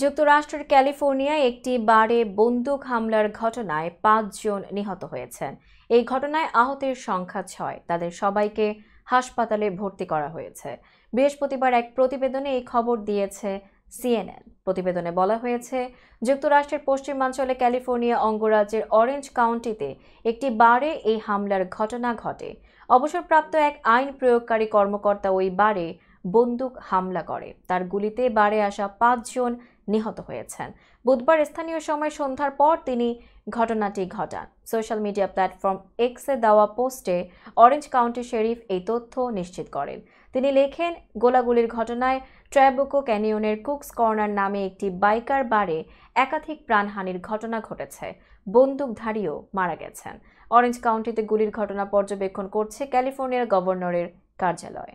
যুক্তরাষ্ট্রের ক্যালিফোর্নিয়ায় একটি বারে বন্দুক হামলার ঘটনায় পাঁচজন নিহত হয়েছেন। এই ঘটনায় আহতের সংখ্যা ছয়। তাদের সবাইকে হাসপাতালে ভর্তি করা হয়েছে। বৃহস্পতিবার এক প্রতিবেদনে এই খবর দিয়েছে সিএনএন। প্রতিবেদনে বলা হয়েছে, যুক্তরাষ্ট্রের পশ্চিমাঞ্চলে ক্যালিফোর্নিয়া অঙ্গরাজ্যের অরেঞ্জ কাউন্টিতে একটি বারে এই হামলার ঘটনা ঘটে। অবসরপ্রাপ্ত এক আইন প্রয়োগকারী কর্মকর্তা ওই বারে বন্দুক হামলা করে। তার গুলিতে বারে আসা পাঁচজন নিহত হয়েছেন। বুধবার স্থানীয় সময় সন্ধ্যার পর তিনি ঘটনাটি ঘটান। সোশ্যাল মিডিয়া প্ল্যাটফর্ম এক্সে দেওয়া পোস্টে অরেঞ্জ কাউন্টি শেরিফ এই তথ্য নিশ্চিত করেন। তিনি লেখেন, গোলাগুলির ঘটনায় ট্র্যাবুকো ক্যানিয়নের কুকস কর্নার নামে একটি বাইকার বারে একাধিক প্রাণহানির ঘটনা ঘটেছে। বন্দুকধারীও মারা গেছেন। অরেঞ্জ কাউন্টিতে গুলির ঘটনা পর্যবেক্ষণ করছে ক্যালিফোর্নিয়ার গভর্নরের কার্যালয়।